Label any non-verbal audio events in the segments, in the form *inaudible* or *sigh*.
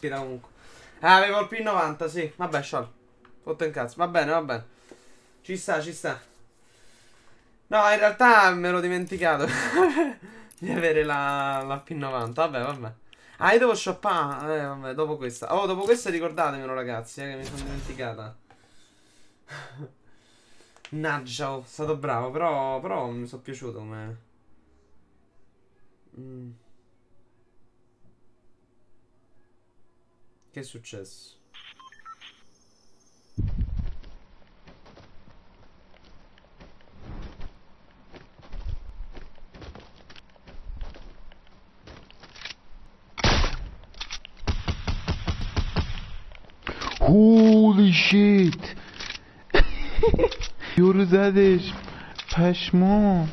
Tira comunque. Ah, avevo il P90, sì. Vabbè, sciol. Fatto in cazzo. Va bene, va bene. Ci sta, ci sta. No, in realtà me l'ho dimenticato *laughs* di avere la, la P90. Vabbè, vabbè. Ah, io devo shoppare. Eh, vabbè, dopo questa. Oh, dopo questa ricordatemelo, ragazzi, eh, che mi sono dimenticata. *laughs* Naggia, oh, stato bravo, però, però mi sono piaciuto come... Mm. Che è successo? Holy shit یورو زدش پشمام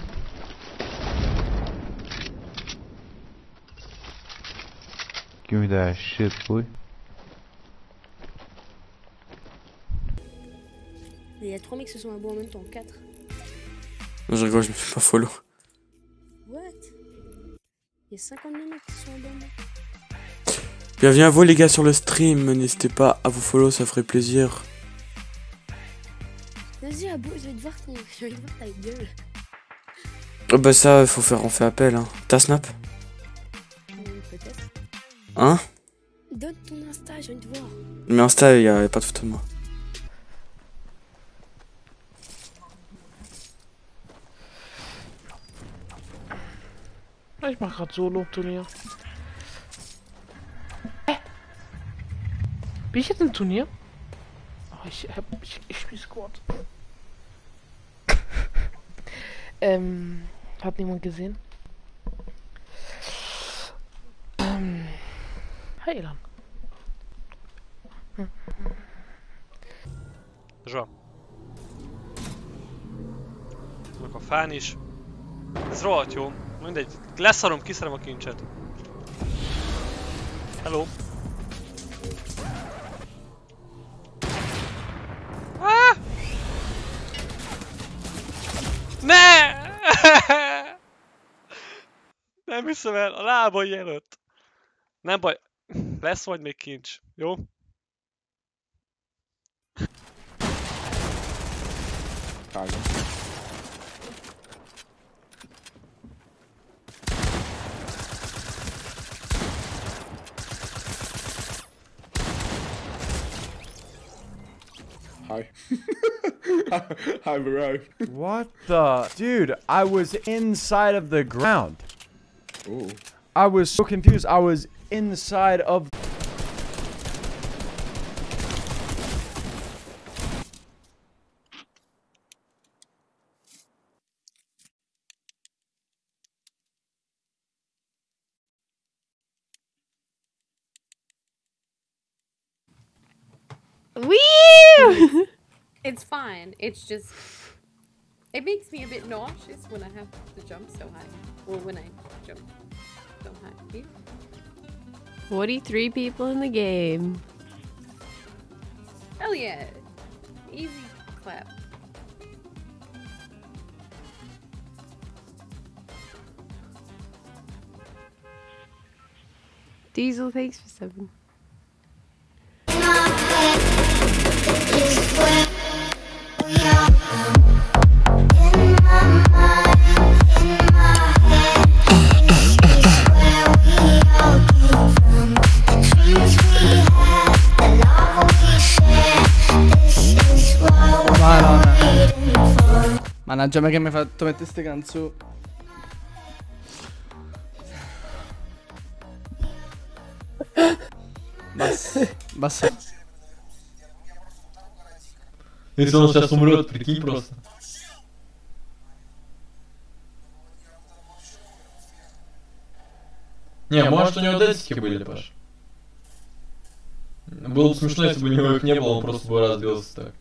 Give me that shit, boy. A 3 mecs qui se sont abonnés en même temps, 4. Non, je rigole, je me fais pas follow. What? Il y a 52 mecs qui sont abonnés. Bienvenue à vous les gars sur le stream, n'hésitez pas à vous follow, ça ferait plaisir. Vas-y, Abo, je vais te voir, ton... *laughs* je vais te voir ta gueule. Oh bah ça, faut faire, on fait appel. Hein. T'as snap? Peut-être. Hein? Donne ton Insta, je vais te voir. Mais Insta, y a, y a pas de photo de moi. Ich mach grad Solo-Turnier. Hä? Bin ich jetzt im Turnier? Oh, ich hab. Ich, ich spiel Squad. *laughs* ähm. Hat niemand gesehen? Ähm. Hi, Elan. Zsa. Meg a fán is. Ez rohadt jó. Mindegy. Leszarom, kiszerem a kincset. Hello. Ah! Ne! *laughs* Nem hiszem el, a lába jelölt. Nem baj, lesz majd még kincs, jó? Hi. *laughs* Hi, bro. What the? Dude, I was inside of the ground. Ooh. I was so confused. I was inside of. Wee! *laughs* it's fine. It's just it makes me a bit nauseous when I have to jump so high. Or when I jump so high. 43 people in the game. Hell yeah. Easy clap. Diesel, thanks for seven. Mannaggia me che mi hai fatto mettere ste canzoni. Basta. Basta. Если он сейчас умрет, прикинь просто. Не, может у него десятки были, Паш. Было бы смешно, если бы у него их не было, он просто бы разбился так.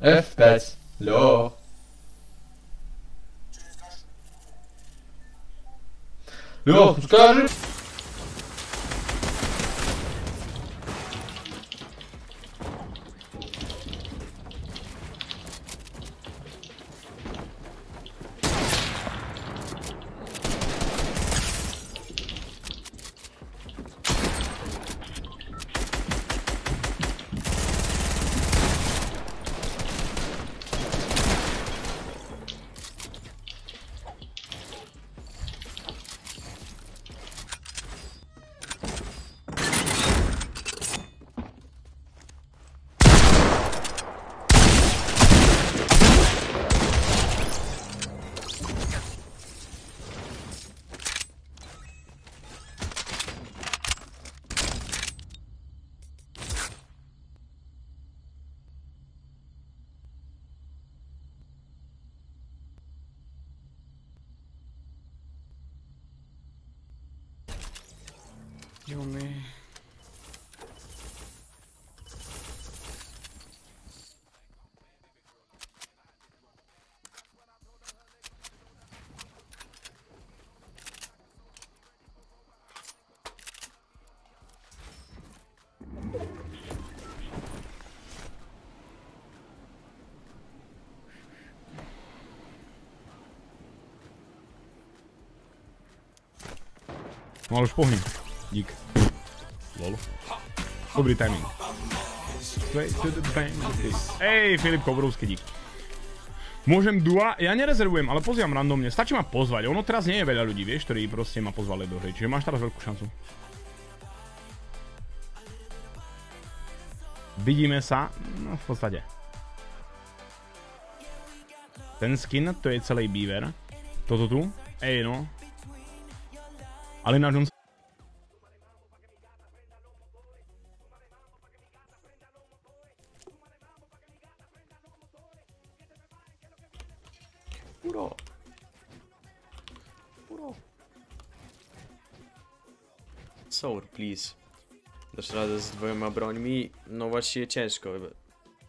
öffnet Loch. Loch, Пленые. Можешь помнить. Dík. Lol. Dobrý timing. Ej, Filipko, obrovský dík. Môžem dua, ja nerezervujem, ale pozývam randomne, stačí ma pozvať, ono teraz nie je veľa ľudí, vieš, ktorí proste ma pozvali do hry, čiže máš teraz veľkú šancu. Vidíme sa, no v podstate. Ten skin, to je celý beaver. Toto tu, ej no. Ale na Jones... Puro. Puro. Sour, please. Dasz radę z dwoma brońmi? No właściwie ciężko,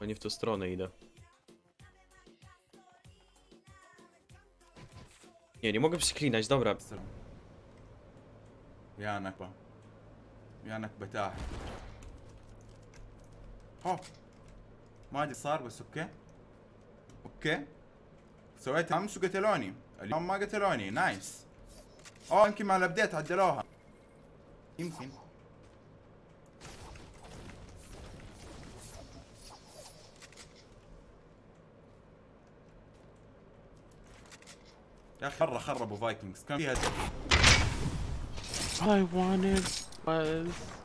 bo nie w tą stronę idę. Nie, nie mogę przeklinać, dobra. يا نكبة يا نكبة تاح هو ما ادري صار بس اوكي اوكي سويت امس وقتلوني اليوم ما قتلوني. نايس. اوه يمكن مع الابديت عدلوها. يمكن. يا أخي مره خربوا فايكنجز. كان فيها I wanted was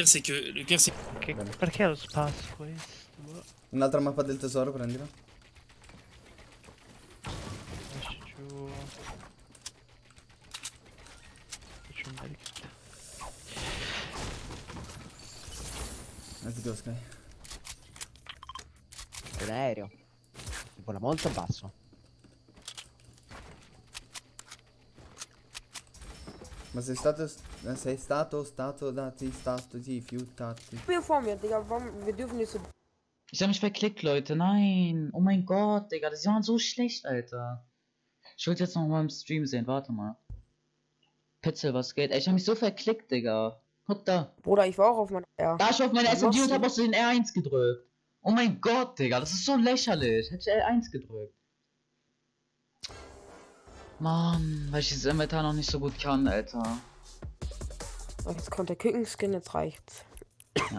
pire c'est que le pire c'est Perché lo spazio questo? Un'altra mappa del tesoro, prendila. Lasci giù. Faccio un bel kit. Let's go, Sky. Un aereo. Vola molto basso. Ma sei stato. Sei stato, stato, dati, stato, rifiutati. Spiel vor mir, Digga. Warum, wir dürfen nicht so. Ich hab mich verklickt, Leute. Nein. Oh mein Gott, Digga. Das waren so schlecht, Alter. Ich wollte jetzt noch mal im Stream sehen. Warte mal. Petzel, was geht? Ey, ich hab mich so verklickt, Digga. Guck da. Bruder, ich war auch auf meiner R. Da ich auf meine Was SMG und hab aus den R1 gedrückt. Oh mein Gott, Digga. Das ist so lächerlich. Hätte ich L1 gedrückt. Mann, weil ich dieses Inventar noch nicht so gut kann, Alter. Jetzt kommt der Küken-Skin, jetzt reicht's. Ja,